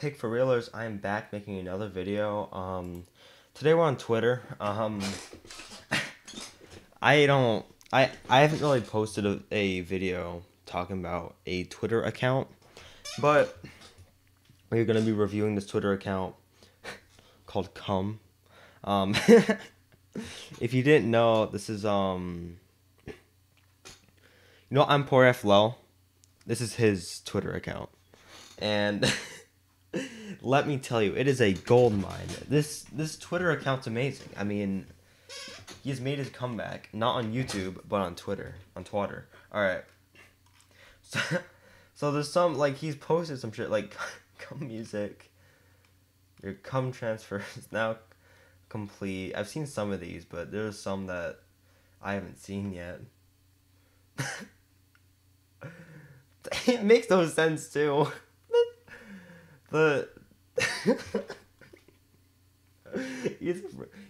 Pigforrealers, I am back making another video. Um, today we're on Twitter. Um, I don't, I, I haven't really posted a, a video talking about a Twitter account, but we're gonna be reviewing this Twitter account called Cum. Um, if you didn't know, this is um, you know, ImpoorAF lel. This is his Twitter account, and. let me tell you, it is a gold mine. This this Twitter account's amazing. I mean, he has made his comeback not on YouTube but on Twitter, on Twitter. All right. So, so there's some like he's posted some shit like cum music. Your cum transfer is now complete. I've seen some of these, but there's some that I haven't seen yet. it makes no sense too the he just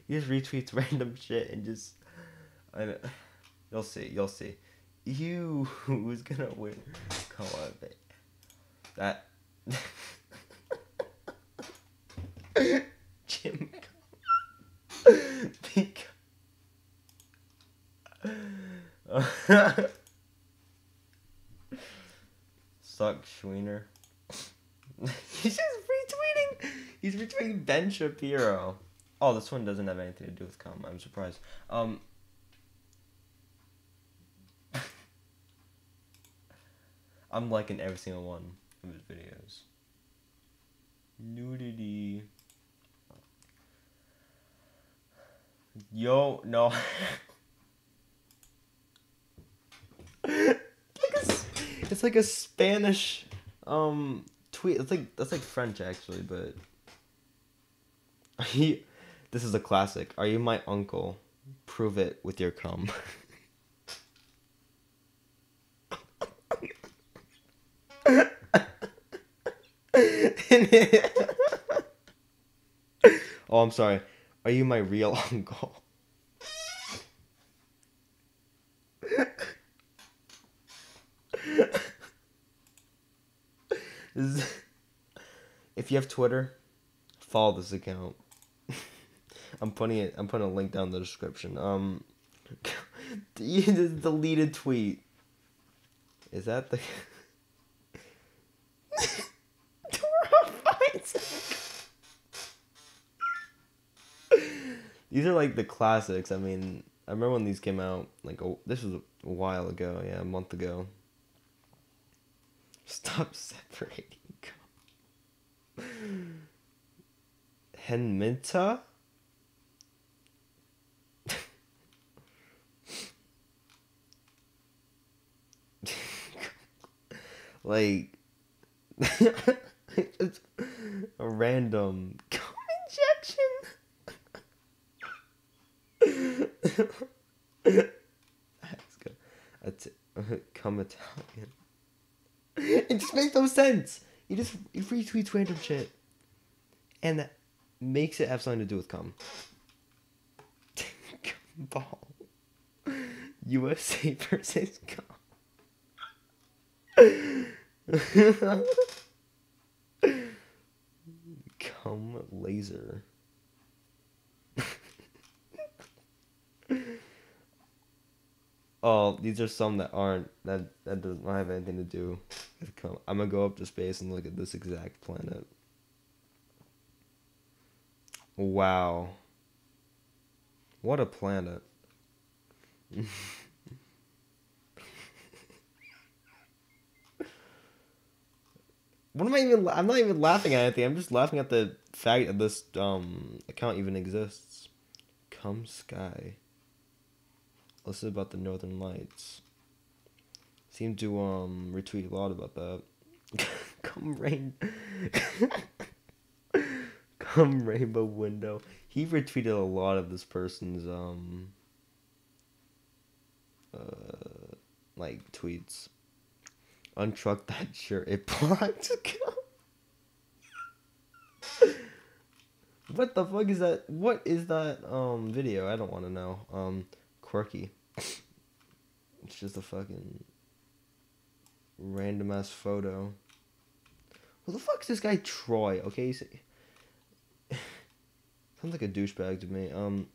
he just retweets random shit and just I you'll see you'll see. You who's gonna win. Come on babe. that Jim suck Schweener He's just retweeting. He's retweeting Ben Shapiro. Oh, this one doesn't have anything to do with cum. I'm surprised. Um. I'm liking every single one of his videos. Nudity. Yo, no. it's like a Spanish um tweet. Like that's like French actually, but he. This is a classic. Are you my uncle? Prove it with your cum. oh, I'm sorry. Are you my real uncle? if you have Twitter, follow this account. I'm putting it. I'm putting a link down in the description. Um, deleted tweet. Is that the? these are like the classics. I mean, I remember when these came out. Like, oh, this was a while ago. Yeah, a month ago. Stop separating. Henminta? like a random cum injection. That's good. That's cum Italian. It just makes no sense. He just he retweets random shit, and that makes it have something to do with cum. Ball. USA versus cum. cum laser. Oh, these are some that aren't that that doesn't have anything to do I'm gonna go up to space and look at this exact planet. Wow. What a planet. what am I even? I'm not even laughing at anything. I'm just laughing at the fact that this um account even exists. Come sky. Is about the Northern Lights seem to um retweet a lot about that. Come rain. Come rainbow window. He retweeted a lot of this person's um uh like tweets. Untruck that shirt. It blocked. what the fuck is that? What is that um video? I don't want to know. Um quirky. It's just a fucking random ass photo. Who the fuck's this guy Troy? Okay, he's, sounds like a douchebag to me. Um,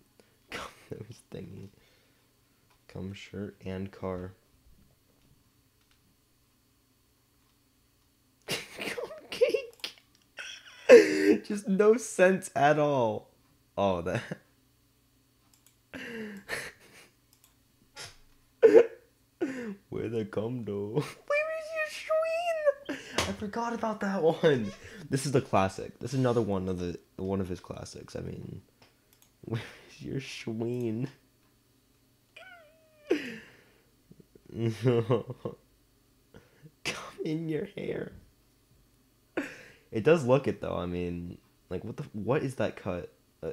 was thingy. Come shirt and car. Cupcake. Just no sense at all. Oh, that. Where the come though? Where is your Schween? I forgot about that one. This is the classic. This is another one of the one of his classics. I mean, where is your Schween? Come in your hair. It does look it though. I mean, like what the what is that cut? Uh,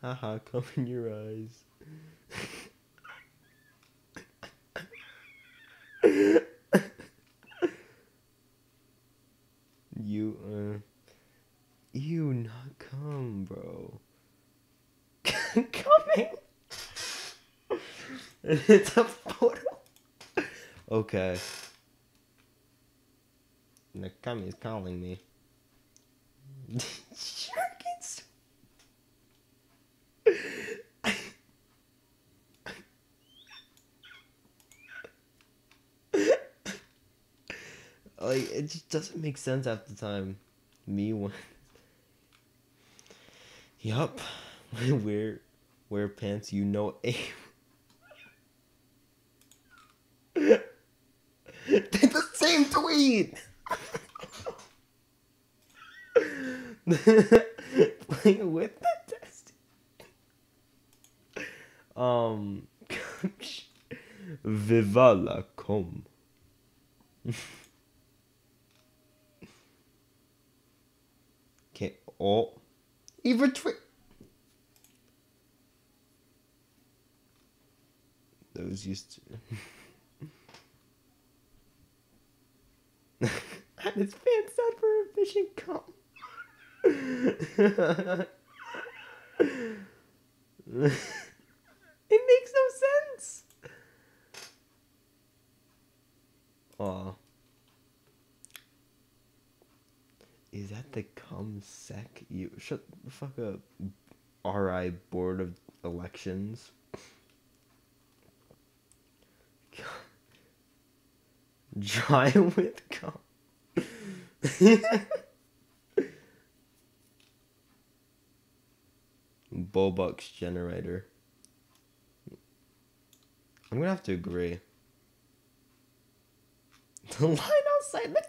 haha, come in your eyes. You uh you not come, bro. Coming. it's a photo. Okay. Nakami is calling me. Shark is. Like it just doesn't make sense at the time. Me when. Yup. wear wear pants you know a Did the same tweet. Playing with the test. Um, Viva. Okay. Oh, even tweet. Those used to. and his pants out for a fishing comp. it makes no sense. Aw. Is that the cum sec? You shut the fuck up. RI Board of Elections. Dry with cum. Bobux generator. I'm gonna have to agree. The line outside the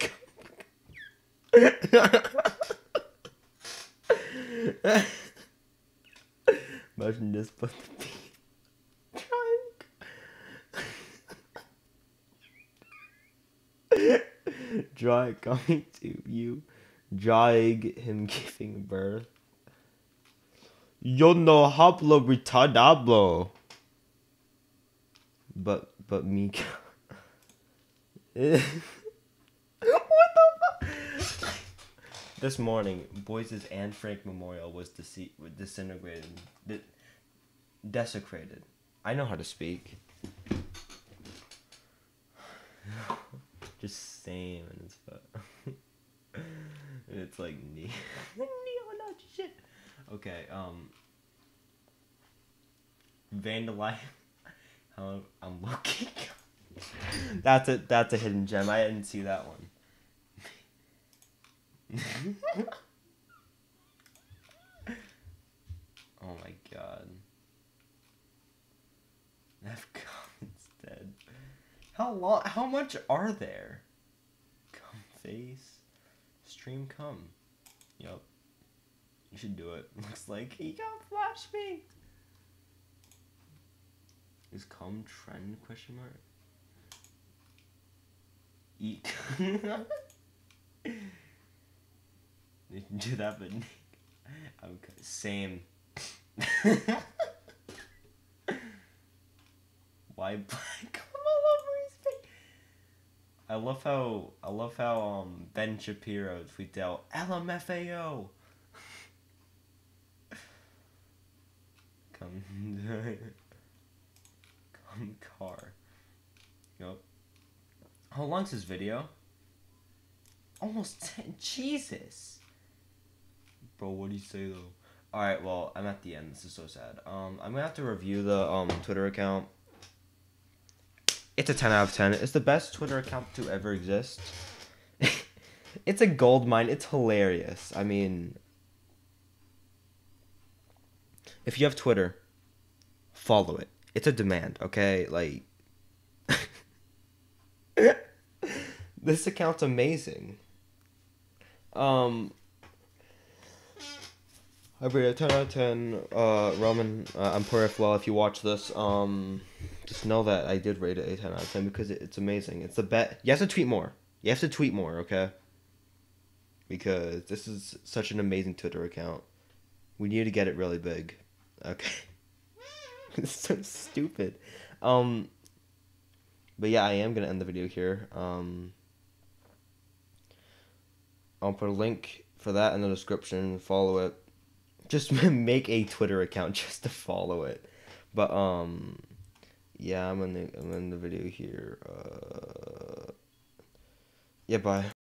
Imagine this, but the bee. Dry coming to you. Drying him giving birth. Yo no hablo retardable. But but me. what the fuck? This morning, Boys' Anne Frank Memorial was dece- disintegrated, de- desecrated. I know how to speak. Just saying, it's but it's like ne- neo-Nazi shit. Okay, um, vandalize. I'm looking. that's a that's a hidden gem. I didn't see that one. oh my god. F instead. How long? How much are there? Come face, stream come. Yup. You should do it. Looks like he got flash me. Is come trend question mark? Eat. can do that, but okay, same. Why black come all over his face? I love how I love how um Ben Shapiro tweeted out LMFAO. Come, come car. Yup. How long's this video? Almost 10. Jesus. Bro, what do you say though? Alright, well, I'm at the end. This is so sad. Um, I'm gonna have to review the um Twitter account. It's a 10 out of 10. It's the best Twitter account to ever exist. it's a gold mine. It's hilarious. I mean, if you have Twitter, follow it. It's a demand, okay? Like, this account's amazing. Um, I rate a 10 out of 10. Uh, Roman, uh, I'm poor if well if you watch this. Um, just know that I did rate it a 10 out of 10 because it, it's amazing. It's the bet. You have to tweet more. You have to tweet more, okay? Because this is such an amazing Twitter account. We need to get it really big. Okay. it's so stupid. Um, but yeah, I am gonna end the video here. Um, I'll put a link for that in the description. Follow it just make a Twitter account just to follow it. But um, yeah, I'm in the I'm in the video here. Uh, yeah, bye.